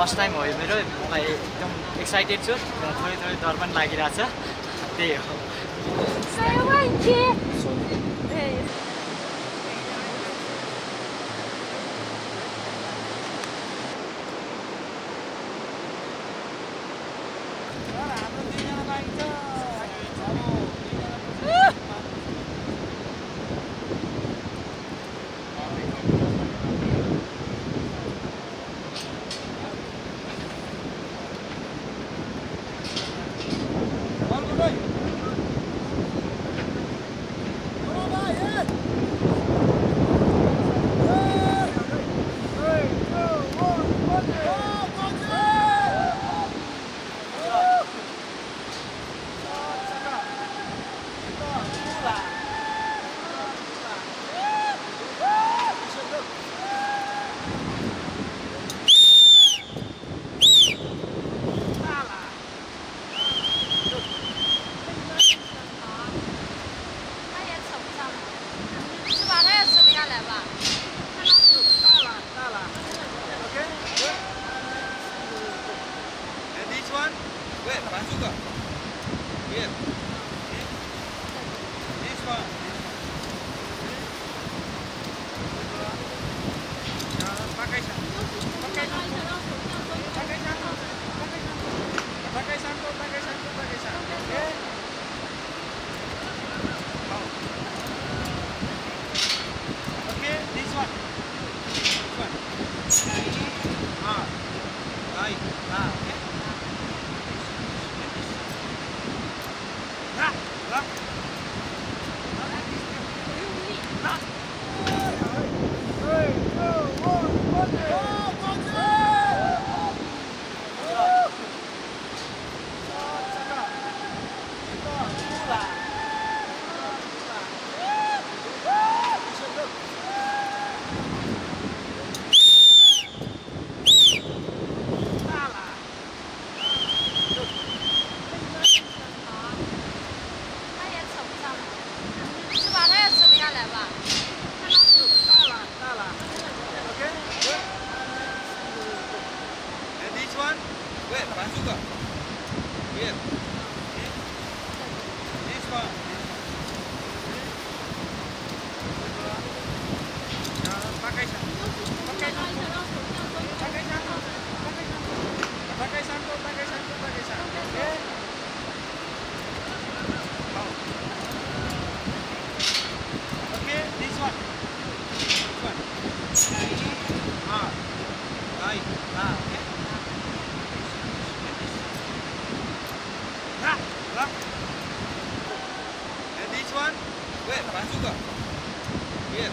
First time हो यो मेरो। मलाई एकदम एक्साइटेड छु। थोरै थोरै डर पनि लागिरहेछ। त्यही हो। Ah! Wait, masuk ke. Wait. This one. Azúcar. Bien.